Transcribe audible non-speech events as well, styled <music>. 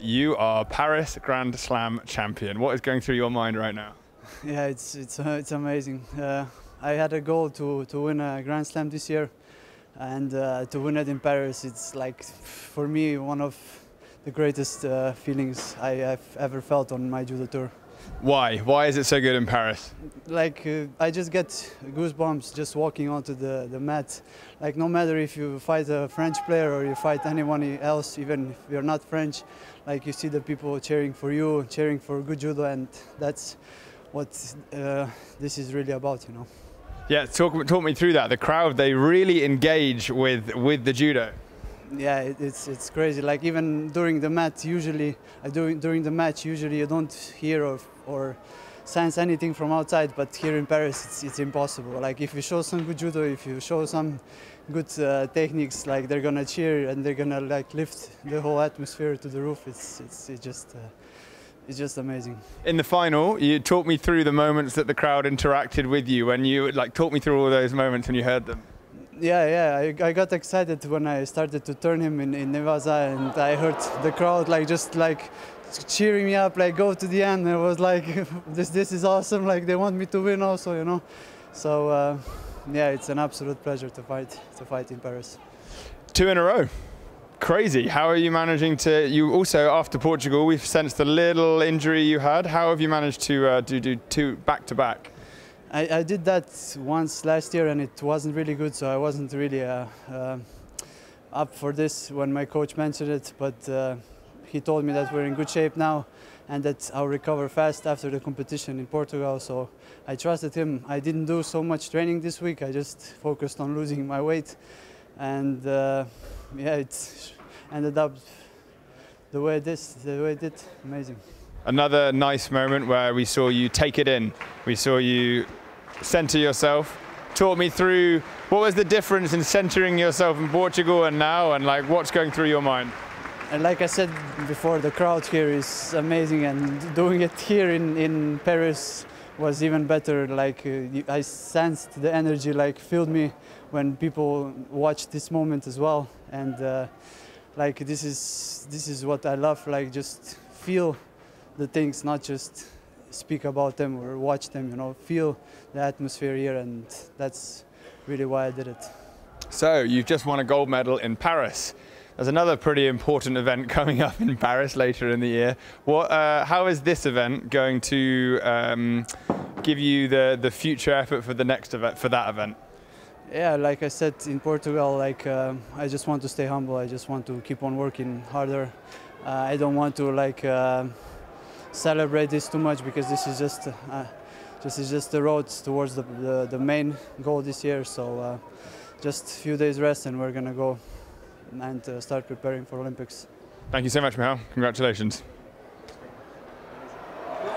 You are Paris Grand Slam champion. What is going through your mind right now? Yeah, it's it's uh, it's amazing. Uh, I had a goal to to win a Grand Slam this year, and uh, to win it in Paris, it's like for me one of the greatest uh, feelings I have ever felt on my judo tour. Why? Why is it so good in Paris? Like uh, I just get goosebumps just walking onto the the mat. Like no matter if you fight a French player or you fight anyone else, even if you're not French, like you see the people cheering for you, cheering for good judo, and that's what uh, this is really about, you know. Yeah, talk, talk me through that. The crowd, they really engage with, with the judo. Yeah, it, it's it's crazy. Like even during the match, usually uh, during during the match, usually you don't hear or or sense anything from outside. But here in Paris, it's it's impossible. Like if you show some good judo, if you show some good uh, techniques, like they're gonna cheer and they're gonna like lift the whole atmosphere to the roof. It's it's, it's just. Uh, it's just amazing. In the final, you talked me through the moments that the crowd interacted with you and you like talk me through all those moments when you heard them. Yeah, yeah, I, I got excited when I started to turn him in, in ne-waza and I heard the crowd like just like cheering me up, like go to the end. It was like <laughs> this this is awesome. Like they want me to win also, you know. So uh, yeah, it's an absolute pleasure to fight to fight in Paris. Two in a row crazy. How are you managing to? You also after Portugal, we've sensed a little injury you had. How have you managed to uh, do, do two back to back? I, I, did that once last year and it wasn't really good, so I wasn't really uh, uh, up for this when my coach mentioned it. But uh, he told me that we're in good shape now and that I'll recover fast after the competition in Portugal. So I trusted him. I didn't do so much training this week. I just focused on losing my weight and uh, yeah, it ended up the way this, the way it did, amazing. Another nice moment where we saw you take it in. We saw you center yourself. Talk me through what was the difference in centering yourself in Portugal and now, and like what's going through your mind. And like I said before, the crowd here is amazing, and doing it here in in Paris was even better. Like uh, I sensed the energy, like filled me when people watch this moment as well. And uh, like this is this is what I love. Like just feel the things, not just speak about them or watch them. You know, feel the atmosphere here, and that's really why I did it. So you've just won a gold medal in Paris. There's another pretty important event <laughs> coming up in Paris later in the year. What, uh, how is this event going to um, give you the, the future effort for the next event, for that event? Yeah, like I said in Portugal, like uh, I just want to stay humble. I just want to keep on working harder. Uh, I don't want to like uh, celebrate this too much because this is just uh, this is just the road towards the, the, the main goal this year. So uh, just a few days rest and we're gonna go and uh, start preparing for Olympics. Thank you so much, Mihael. Congratulations.